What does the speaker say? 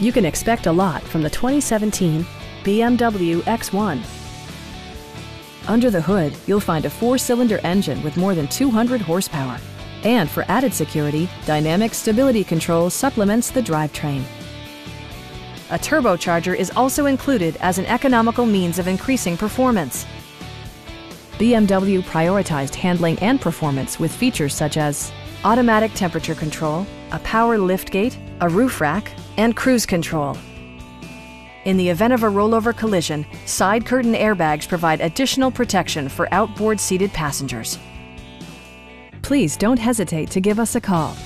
You can expect a lot from the 2017 BMW X1. Under the hood, you'll find a four-cylinder engine with more than 200 horsepower. And for added security, Dynamic Stability Control supplements the drivetrain. A turbocharger is also included as an economical means of increasing performance. BMW prioritized handling and performance with features such as automatic temperature control, a power liftgate, a roof rack, and cruise control. In the event of a rollover collision, side curtain airbags provide additional protection for outboard seated passengers. Please don't hesitate to give us a call